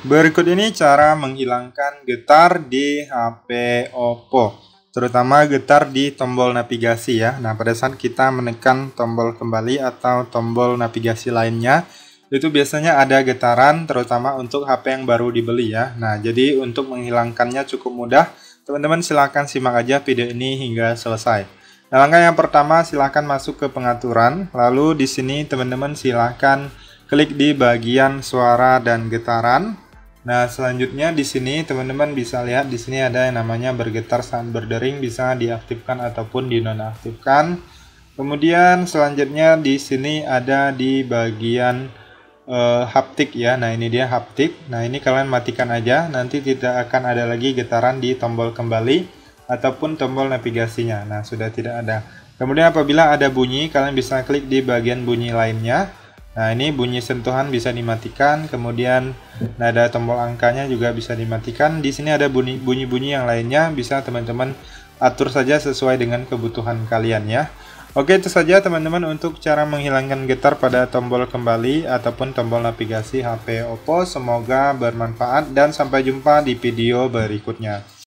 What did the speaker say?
Berikut ini cara menghilangkan getar di HP Oppo Terutama getar di tombol navigasi ya. Nah pada saat kita menekan tombol kembali atau tombol navigasi lainnya Itu biasanya ada getaran terutama untuk HP yang baru dibeli ya. Nah jadi untuk menghilangkannya cukup mudah. Teman-teman silahkan simak aja video ini hingga selesai. Nah langkah yang pertama silahkan masuk ke pengaturan. Lalu di sini teman-teman silahkan klik di bagian suara dan getaran Nah, selanjutnya di sini teman-teman bisa lihat di sini ada yang namanya bergetar saat berdering bisa diaktifkan ataupun dinonaktifkan. Kemudian selanjutnya di sini ada di bagian uh, haptik ya. Nah, ini dia haptik. Nah, ini kalian matikan aja nanti tidak akan ada lagi getaran di tombol kembali ataupun tombol navigasinya. Nah, sudah tidak ada. Kemudian apabila ada bunyi, kalian bisa klik di bagian bunyi lainnya. Nah, ini bunyi sentuhan bisa dimatikan, kemudian nada tombol angkanya juga bisa dimatikan. Di sini ada bunyi-bunyi yang lainnya, bisa teman-teman atur saja sesuai dengan kebutuhan kalian ya. Oke, itu saja teman-teman untuk cara menghilangkan getar pada tombol kembali ataupun tombol navigasi HP Oppo. Semoga bermanfaat dan sampai jumpa di video berikutnya.